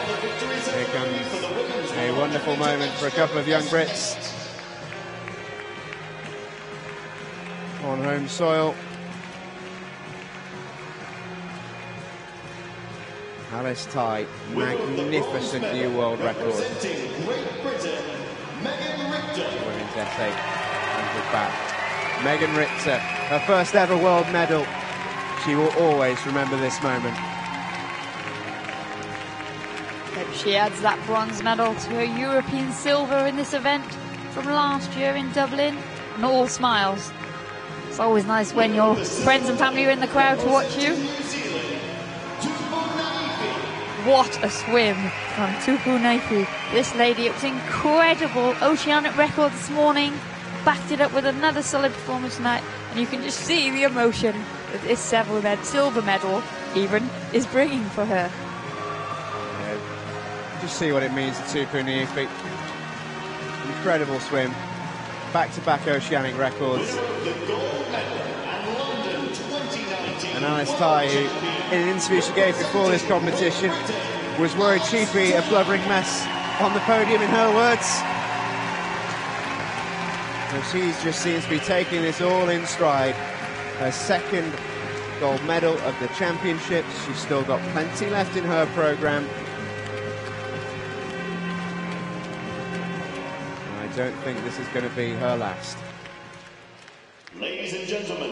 Here comes a wonderful moment for a couple of young Brits on home soil. Alice Tai, magnificent new world record. Women's S8, 100 back. Megan Richter, her first ever world medal. She will always remember this moment. She adds that bronze medal to her European silver in this event from last year in Dublin. And all smiles. It's always nice when your friends and family are in the crowd to watch you. What a swim from Tupou Neiufi. This lady, it was incredible. Oceanic record this morning. Backed it up with another solid performance tonight. And you can just see the emotion that this silver medal even, is bringing for her. Just see what it means to Tupou Neiufi. Incredible swim. Back-to-back oceanic records. And Alice Tai, who, in an interview she gave before this competition, was worried she'd be a blubbering mess on the podium, in her words. And she just seems to be taking this all in stride. Her second gold medal of the championships. She's still got plenty left in her programme. Don't think this is going to be her last. Ladies and gentlemen.